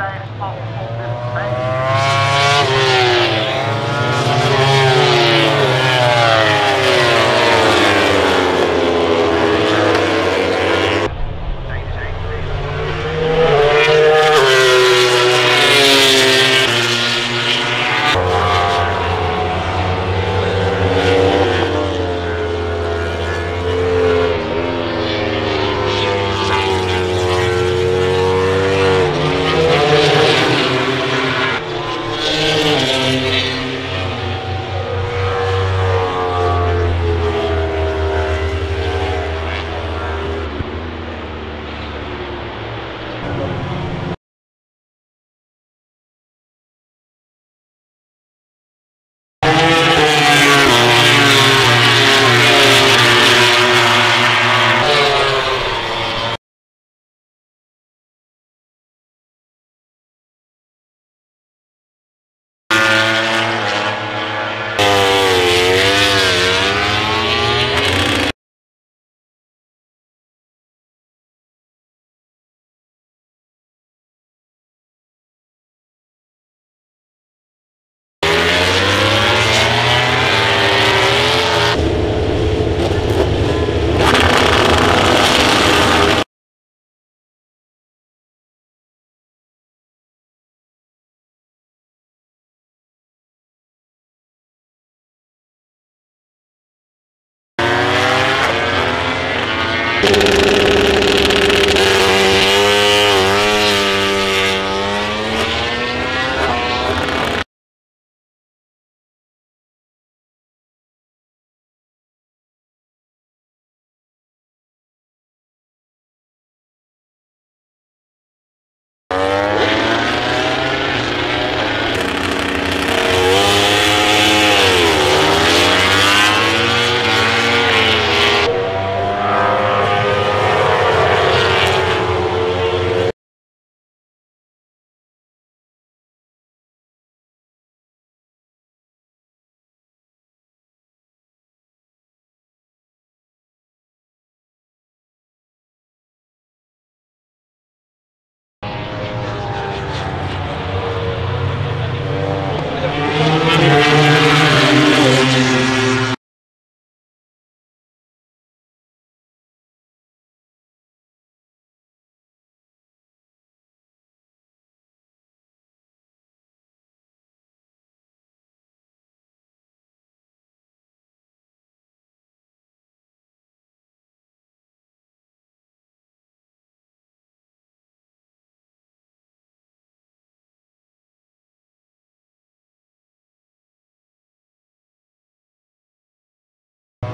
agradezco.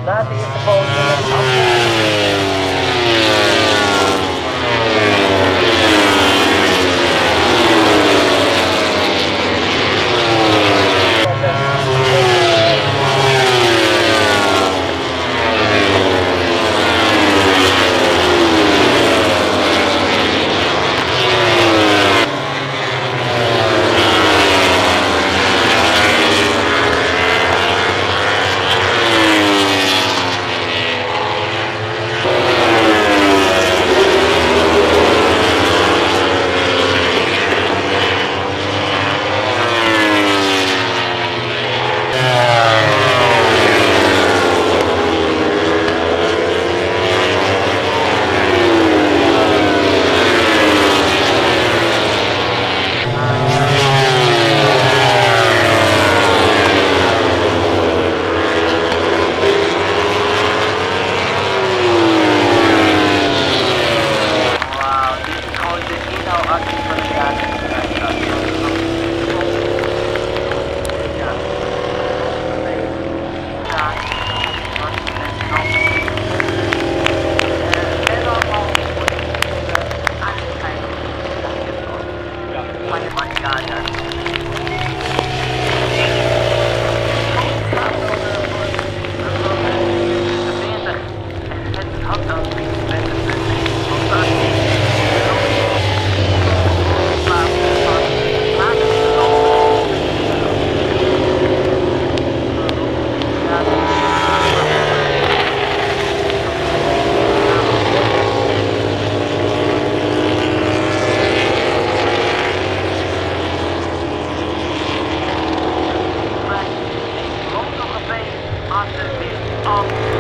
Na het eerste podium. Alsjeblieft,